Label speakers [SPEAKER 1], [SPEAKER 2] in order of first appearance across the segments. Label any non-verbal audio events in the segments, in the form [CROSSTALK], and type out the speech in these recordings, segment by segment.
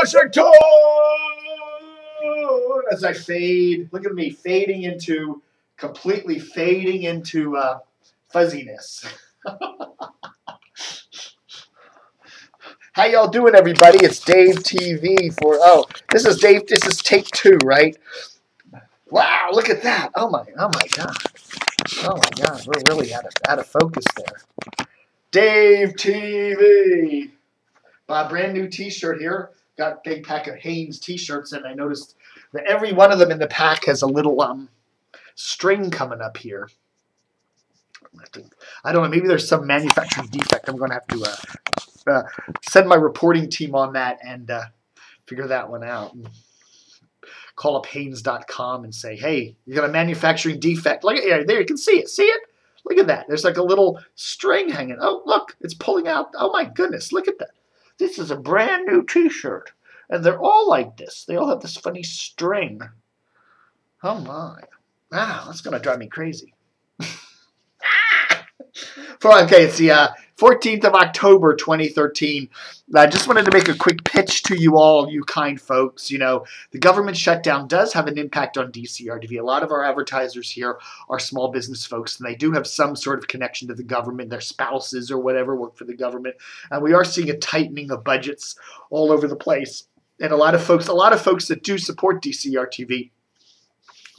[SPEAKER 1] Washington! As I fade, look at me fading into, completely fading into uh, fuzziness. [LAUGHS] How y'all doing, everybody? It's Dave TV for, oh, this is Dave, this is take two, right? Wow, look at that. Oh my, oh my God. Oh my God, we're really out of, out of focus there. Dave TV. A brand new t-shirt here. Got a big pack of Hanes t-shirts, and I noticed that every one of them in the pack has a little um string coming up here. I don't know. Maybe there's some manufacturing defect. I'm going to have to uh, uh, send my reporting team on that and uh, figure that one out. And call up Hanes.com and say, "Hey, you got a manufacturing defect." Look at there. You can see it. See it? Look at that. There's like a little string hanging. Oh, look, it's pulling out. Oh my goodness, look at that. This is a brand new t-shirt. And they're all like this. They all have this funny string. Oh my. Wow, that's going to drive me crazy. [LAUGHS] For, okay, it's the uh, 14th of October, 2013. I just wanted to make a quick pitch to you all, you kind folks. You know, the government shutdown does have an impact on DCRTV. A lot of our advertisers here are small business folks, and they do have some sort of connection to the government. Their spouses or whatever work for the government. And we are seeing a tightening of budgets all over the place. And a lot of folks, a lot of folks that do support DCRTV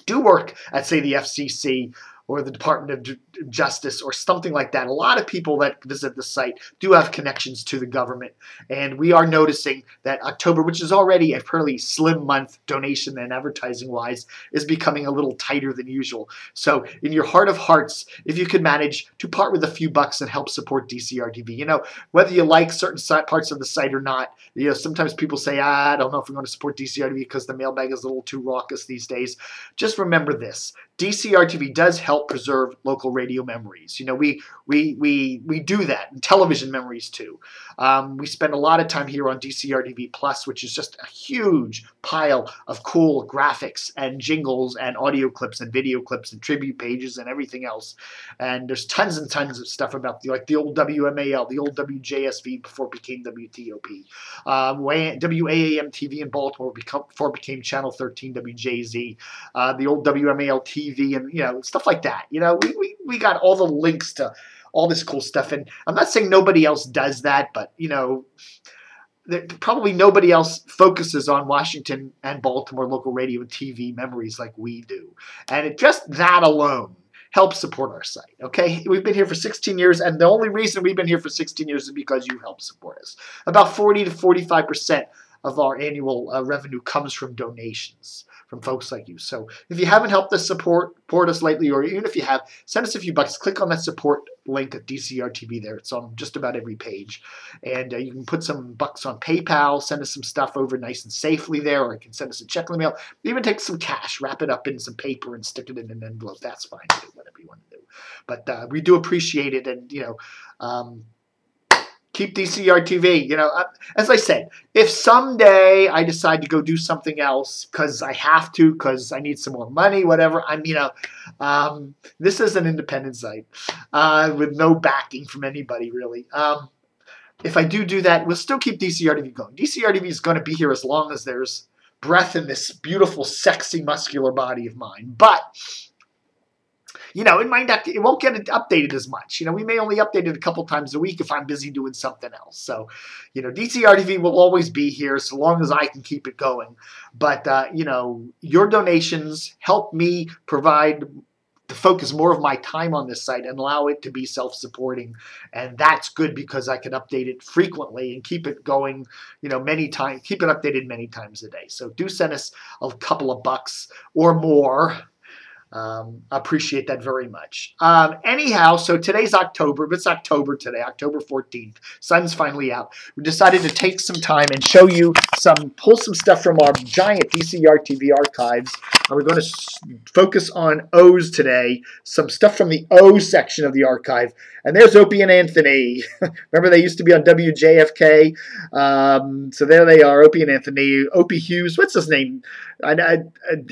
[SPEAKER 1] do work at, say, the FCC or the Department of Justice or something like that. A lot of people that visit the site do have connections to the government. And we are noticing that October, which is already a fairly slim month donation and advertising wise, is becoming a little tighter than usual. So, in your heart of hearts, if you could manage to part with a few bucks and help support DCRTV, you know, whether you like certain parts of the site or not, you know, sometimes people say, ah, I don't know if we're going to support DCRTV because the mailbag is a little too raucous these days. Just remember this DCRTV does help preserve local radio memories. You know, we we we we do that, and television memories too. Um, we spend a lot of time here on DCRTV Plus, which is just a huge pile of cool graphics and jingles and audio clips and video clips and tribute pages and everything else. And there's tons and tons of stuff about the like the old WMAL, the old WJSV before it became WTOP, um, WAAM TV in Baltimore before it became Channel 13 WJZ, uh, the old WMAL TV TV and you know stuff like that. You know, we, we, we got all the links to all this cool stuff, and I'm not saying nobody else does that, but you know, probably nobody else focuses on Washington and Baltimore local radio and TV memories like we do, and it just that alone helps support our site. Okay, we've been here for 16 years, and the only reason we've been here for 16 years is because you help support us. About 40 to 45 percent of our annual uh, revenue comes from donations from folks like you. So if you haven't helped us support, support us lately, or even if you have, send us a few bucks. Click on that support link at DCR TV there. It's on just about every page. And uh, you can put some bucks on PayPal, send us some stuff over nice and safely there, or you can send us a check in the mail. Even take some cash, wrap it up in some paper and stick it in an envelope. That's fine. Do whatever you want to do. But uh, we do appreciate it. And, you know, um, keep DCR TV. You know, uh, as I said, if someday I decide to go do something else because I have to, because I need some more money, whatever, I'm, you know, um, this is an independent site uh, with no backing from anybody really. Um, if I do do that, we'll still keep DCR TV going. DCR TV is going to be here as long as there's breath in this beautiful, sexy, muscular body of mine. But you know, it might not, it won't get updated as much. You know, we may only update it a couple times a week if I'm busy doing something else. So, you know, DCRTV will always be here so long as I can keep it going. But, uh, you know, your donations help me provide to focus more of my time on this site and allow it to be self-supporting and that's good because I can update it frequently and keep it going you know many times keep it updated many times a day so do send us a couple of bucks or more um, appreciate that very much. Um, anyhow, so today's October. It's October today, October 14th. Sun's finally out. We decided to take some time and show you some, pull some stuff from our giant DCR TV archives. And we're going to focus on O's today, some stuff from the O section of the archive. And there's Opie and Anthony. [LAUGHS] Remember they used to be on WJFK? Um, so there they are, Opie and Anthony. Opie Hughes, what's his name? I, I,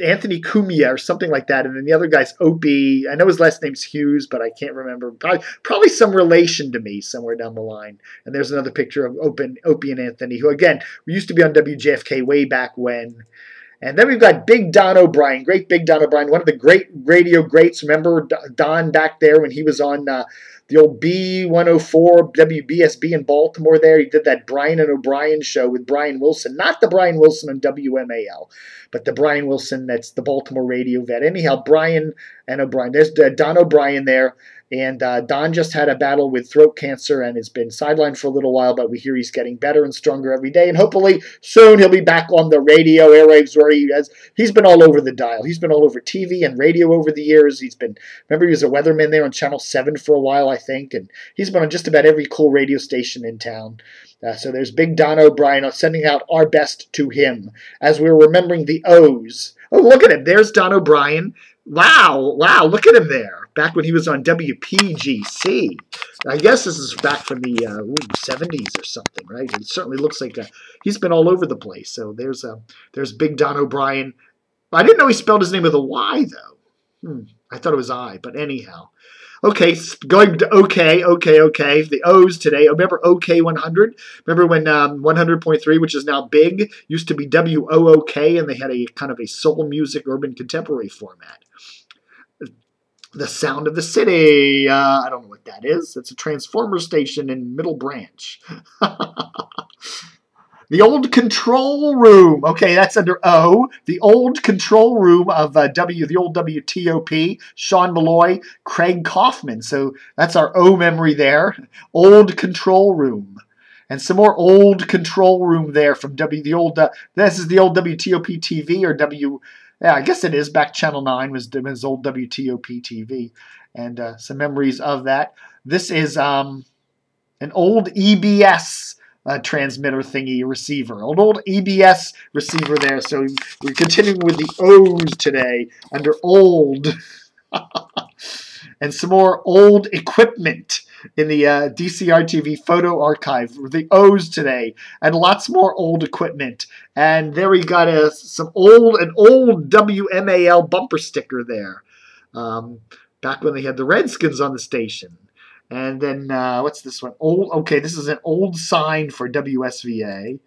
[SPEAKER 1] Anthony Cumia or something like that, and then the other guy's Opie. I know his last name's Hughes, but I can't remember. Probably, probably some relation to me somewhere down the line. And there's another picture of Opie, Opie and Anthony, who again used to be on WJFK way back when. And then we've got Big Don O'Brien, great Big Don O'Brien, one of the great radio greats. Remember Don back there when he was on uh, the old B104 WBSB in Baltimore there? He did that Brian and O'Brien show with Brian Wilson, not the Brian Wilson on WMAL, but the Brian Wilson that's the Baltimore radio vet. Anyhow, Brian and O'Brien. There's uh, Don O'Brien there. And uh, Don just had a battle with throat cancer and has been sidelined for a little while, but we hear he's getting better and stronger every day. And hopefully soon he'll be back on the radio airwaves where he has. He's been all over the dial. He's been all over TV and radio over the years. He's been, remember, he was a weatherman there on Channel 7 for a while, I think. And he's been on just about every cool radio station in town. Uh, so there's Big Don O'Brien sending out our best to him as we're remembering the O's. Oh, look at him. There's Don O'Brien. Wow, wow, look at him there back when he was on WPGC. I guess this is back from the uh, ooh, 70s or something, right? It certainly looks like a, he's been all over the place. So there's uh, there's Big Don O'Brien. I didn't know he spelled his name with a Y though. Hmm, I thought it was I, but anyhow. Okay, going to OK, OK, OK. The O's today. Remember OK 100? Remember when um, 100.3, which is now big, used to be WOOK, and they had a kind of a soul music urban contemporary format. The Sound of the City. Uh, I don't know what that is. It's a transformer station in Middle Branch. [LAUGHS] the old control room. Okay, that's under O. The old control room of uh, W, the old WTOP, Sean Malloy, Craig Kaufman. So that's our O memory there. Old control room. And some more old control room there from W, the old, uh, this is the old WTOP TV or W, yeah, I guess it is. Back Channel 9 was his old WTOP TV. And uh, some memories of that. This is um, an old EBS uh, transmitter thingy receiver. Old old EBS receiver there. So we're continuing with the O's today under old. [LAUGHS] and some more old equipment in the uh, DCR TV photo archive, the O's today, and lots more old equipment. And there we got a, some old, an old WMAL bumper sticker there, um, back when they had the Redskins on the station. And then uh, what's this one? Old. Okay, this is an old sign for WSVA.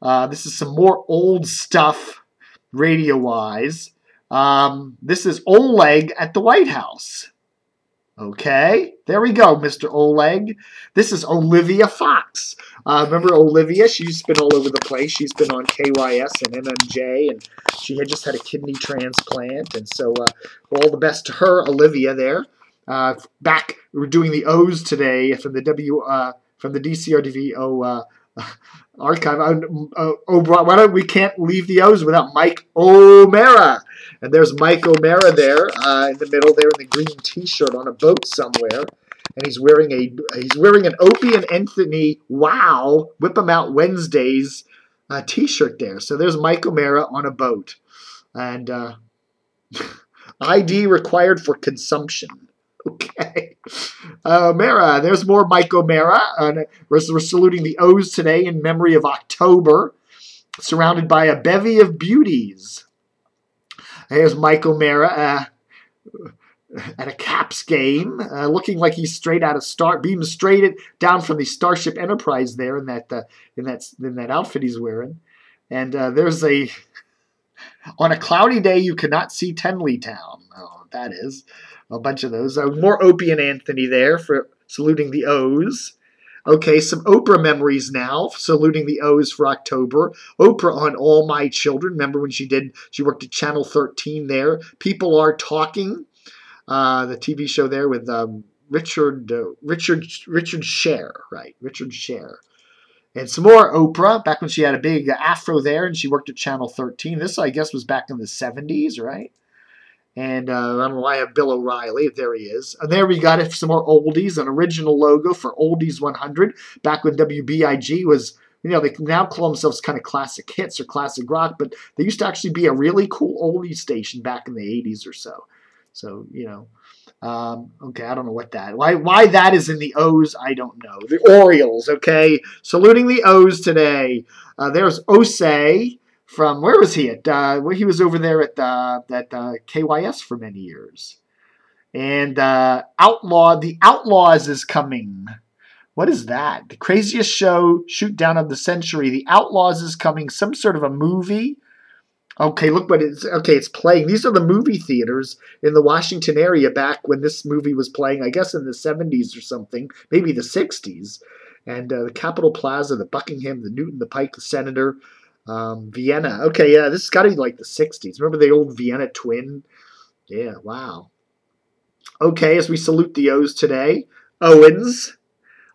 [SPEAKER 1] Uh, this is some more old stuff, radio-wise. Um, this is Oleg at the White House. Okay, there we go, Mr. Oleg. This is Olivia Fox. Uh, remember Olivia? She's been all over the place. She's been on KYS and MMJ, and she had just had a kidney transplant. And so, uh, all the best to her, Olivia. There, uh, back we're doing the O's today from the W uh, from the DCRTV O uh, [LAUGHS] archive. Uh, oh, why don't we can't leave the O's without Mike O'Meara? And there's Mike O'Meara there uh, in the middle, there in the green T-shirt on a boat somewhere, and he's wearing a he's wearing an Opie and Anthony Wow Whip 'em Out Wednesdays uh, T-shirt there. So there's Mike O'Meara on a boat, and [LAUGHS] ID required for consumption. Okay. Uh, Mara, there's more Mike O'Meara. Uh, we're, we're saluting the O's today in memory of October, surrounded by a bevy of beauties. Here's Mike O'Meara uh, at a Caps game, uh, looking like he's straight out of Star, being straight down from the Starship Enterprise there in that uh, in that in that outfit he's wearing. And uh, there's a on a cloudy day you cannot see Tenleytown. Oh, that is a bunch of those. Uh, more Opie and Anthony there for saluting the O's. Okay, some Oprah memories now, saluting the O's for October. Oprah on All My Children. Remember when she did, she worked at Channel 13 there. People Are Talking, uh, the TV show there with um, Richard, uh, Richard, Richard Sher, right? Richard Sher. And some more Oprah, back when she had a big afro there and she worked at Channel 13. This, I guess, was back in the 70s, right? And uh, I don't know why I have Bill O'Reilly. There he is. And there we got it, some more oldies, an original logo for Oldies 100. Back when WBIG was, you know, they now call themselves kind of classic hits or classic rock, but they used to actually be a really cool oldie station back in the 80s or so. So, you know, um, okay, I don't know what that, why, why that is in the O's, I don't know. The Orioles, okay, saluting the O's today. Uh, there's Osei from where was he at? Uh, well, he was over there at uh, at uh, KYS for many years. And uh, Outlaw, the Outlaws is coming. What is that? The craziest show, shoot down of the century. The Outlaws is coming. Some sort of a movie. Okay, look what it's okay. It's playing. These are the movie theaters in the Washington area back when this movie was playing. I guess in the '70s or something, maybe the '60s. And uh, the Capitol Plaza, the Buckingham, the Newton, the Pike, the Senator, um, Vienna. Okay, yeah, this has got to be like the 60s. Remember the old Vienna twin? Yeah, wow. Okay, as we salute the O's today, Owens.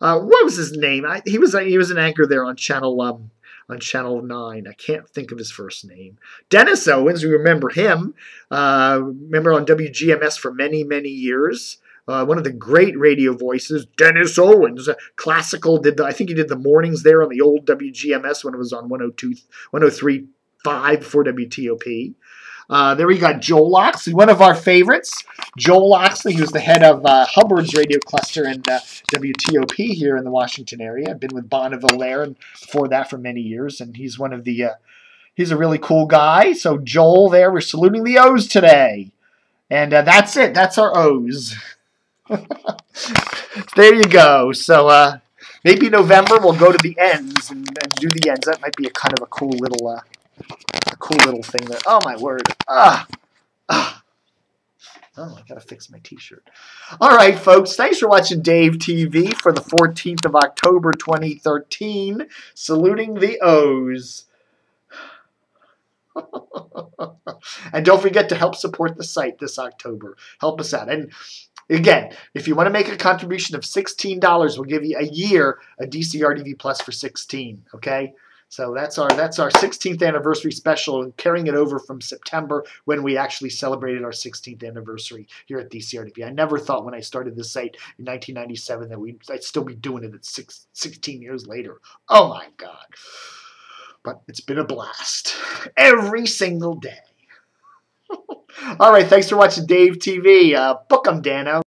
[SPEAKER 1] Uh, what was his name? I, he was he was an anchor there on channel um, on channel nine. I can't think of his first name. Dennis Owens. We remember him. Uh, remember on WGMS for many many years. Uh, one of the great radio voices, Dennis Owens, classical. Did the, I think he did the mornings there on the old WGMS when it was on 102, 103.5 for WTOP. Uh, there we got Joel Oxley, one of our favorites. Joel Oxley, who's the head of uh, Hubbard's radio cluster and uh, WTOP here in the Washington area. I've been with Bonneville there and before that for many years, and he's one of the. Uh, he's a really cool guy. So Joel, there, we're saluting the O's today, and uh, that's it. That's our O's. [LAUGHS] [LAUGHS] there you go. So uh, maybe November we'll go to the ends and, and, do the ends. That might be a kind of a cool little, uh, a cool little thing. That oh my word, ah, ah. Oh, I gotta fix my T-shirt. All right, folks. Thanks for watching Dave TV for the 14th of October, 2013. Saluting the O's. [LAUGHS] and don't forget to help support the site this October. Help us out. And Again, if you want to make a contribution of $16, we'll give you a year a DCRTV Plus for 16, okay? So that's our that's our 16th anniversary special, and carrying it over from September when we actually celebrated our 16th anniversary here at DCRTV. I never thought when I started this site in 1997 that we'd I'd still be doing it at six, 16 years later. Oh my God! But it's been a blast every single day. [LAUGHS] All right, thanks for watching Dave TV. Uh, book 'em, Danno.